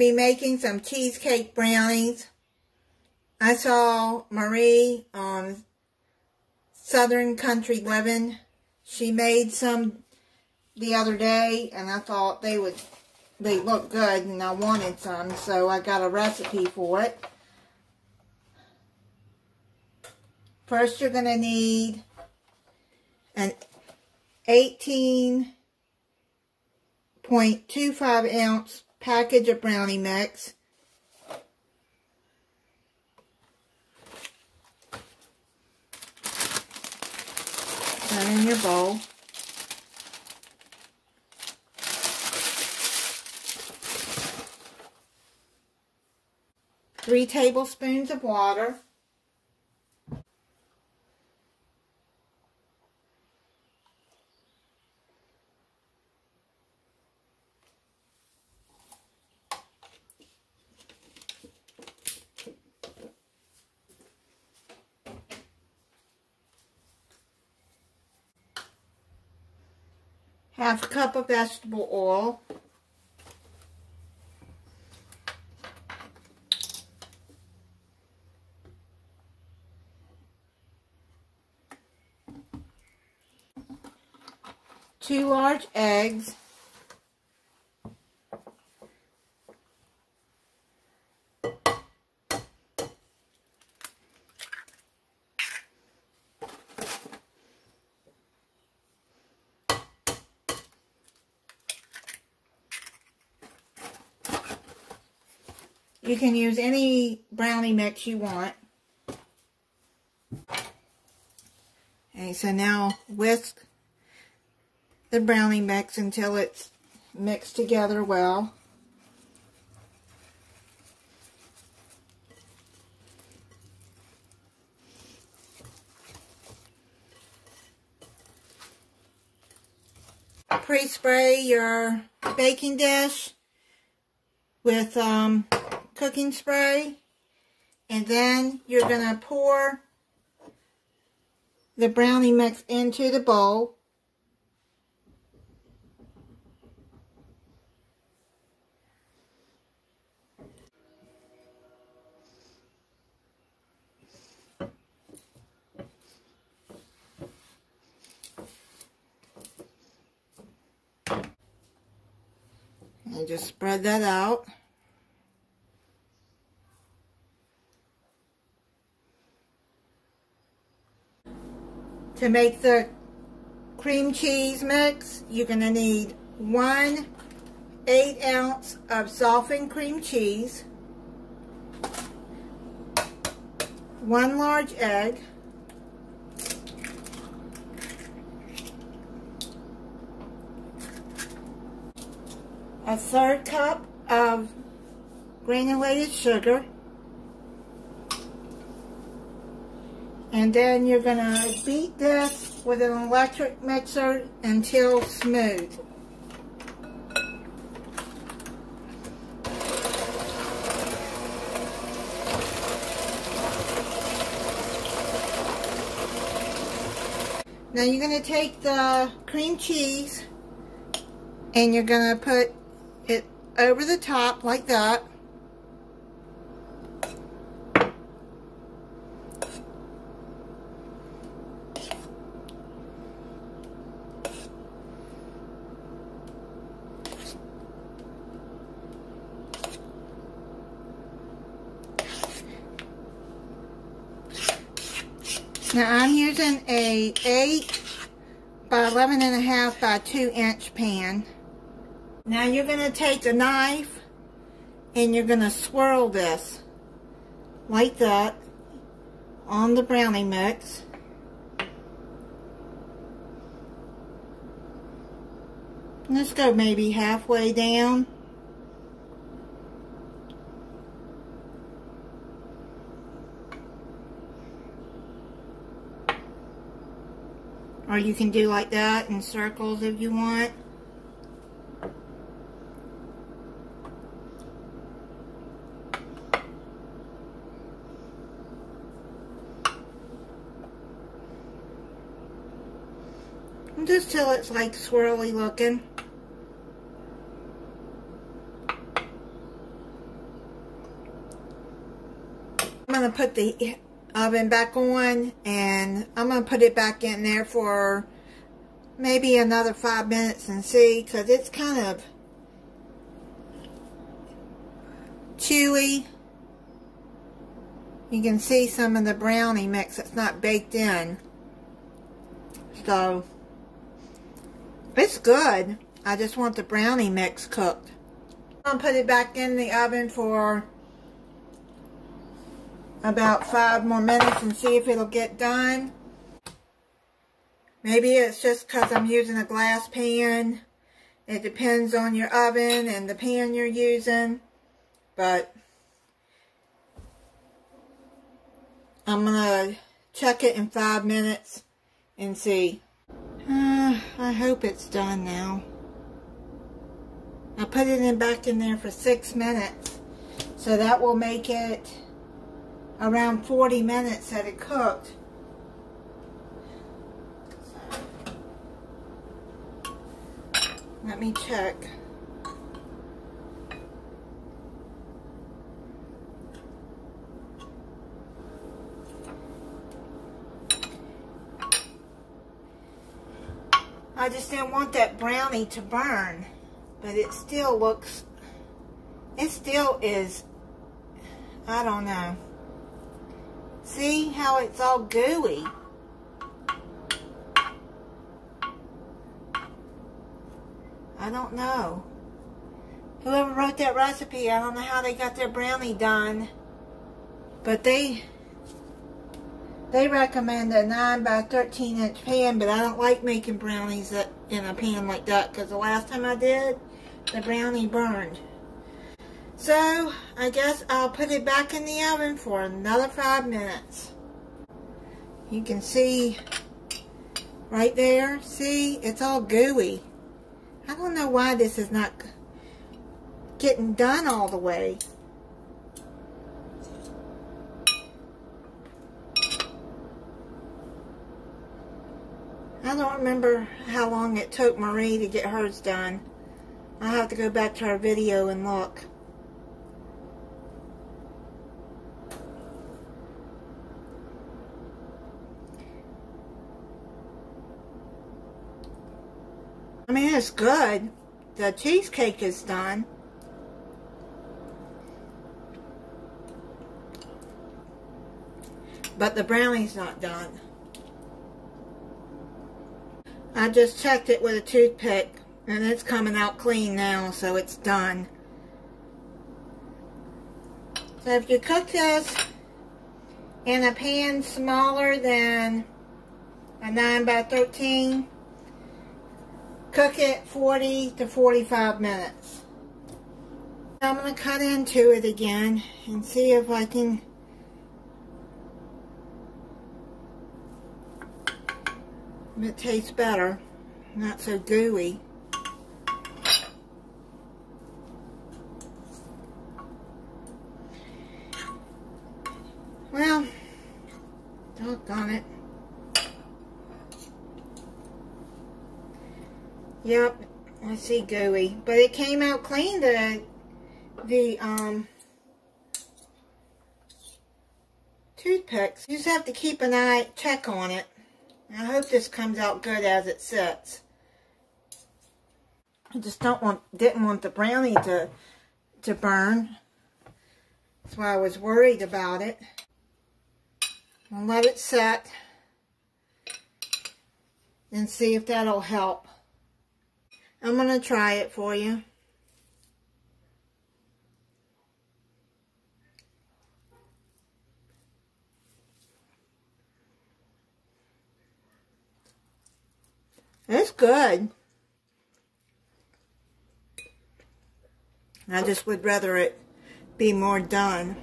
be making some cheesecake brownies. I saw Marie on Southern Country Living. She made some the other day, and I thought they would they look good, and I wanted some, so I got a recipe for it. First, you're going to need an 18.25 ounce package of brownie mix. That in your bowl. Three tablespoons of water. Half a cup of vegetable oil, two large eggs, You can use any brownie mix you want. Okay, so now whisk the brownie mix until it's mixed together well. Pre-spray your baking dish with um, cooking spray. And then you're going to pour the brownie mix into the bowl. And just spread that out. To make the cream cheese mix, you're going to need one 8 ounce of softened cream cheese, one large egg, a third cup of granulated sugar, And then you're going to beat this with an electric mixer until smooth. Now you're going to take the cream cheese and you're going to put it over the top like that. Now I'm using a 8 by 11 and a half by 2 inch pan. Now you're going to take a knife and you're going to swirl this like that on the brownie mix. Let's go maybe halfway down. Or you can do like that in circles if you want. Just till it's like swirly looking. I'm going to put the oven back on and I'm going to put it back in there for maybe another five minutes and see because it's kind of chewy. You can see some of the brownie mix that's not baked in. So, it's good. I just want the brownie mix cooked. I'm going to put it back in the oven for about five more minutes and see if it'll get done. Maybe it's just because I'm using a glass pan. It depends on your oven and the pan you're using. But I'm going to check it in five minutes and see. Uh, I hope it's done now. I put it in back in there for six minutes. So that will make it around 40 minutes that it cooked. Let me check. I just didn't want that brownie to burn, but it still looks, it still is, I don't know. See how it's all gooey? I don't know. Whoever wrote that recipe, I don't know how they got their brownie done. But they they recommend a 9 by 13 inch pan, but I don't like making brownies in a pan like that because the last time I did, the brownie burned. So, I guess I'll put it back in the oven for another five minutes. You can see right there, see, it's all gooey. I don't know why this is not getting done all the way. I don't remember how long it took Marie to get hers done. I'll have to go back to our video and look. Mean, it's good. The cheesecake is done. But the brownie's not done. I just checked it with a toothpick and it's coming out clean now, so it's done. So if you cook this in a pan smaller than a 9 by 13 Cook it 40 to 45 minutes. I'm going to cut into it again and see if I can it tastes better. Not so gooey. Well, doggone it. Yep, I see gooey. But it came out clean, the, the, um, toothpicks. You just have to keep an eye, check on it. I hope this comes out good as it sits. I just don't want, didn't want the brownie to, to burn. That's why I was worried about it. I'll let it set and see if that'll help. I'm going to try it for you. It's good. I just would rather it be more done.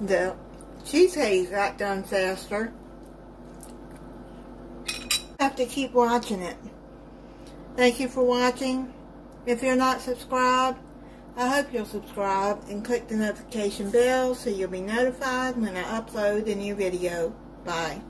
The cheesecake got done faster have to keep watching it. Thank you for watching. If you're not subscribed, I hope you'll subscribe and click the notification bell so you'll be notified when I upload a new video. Bye.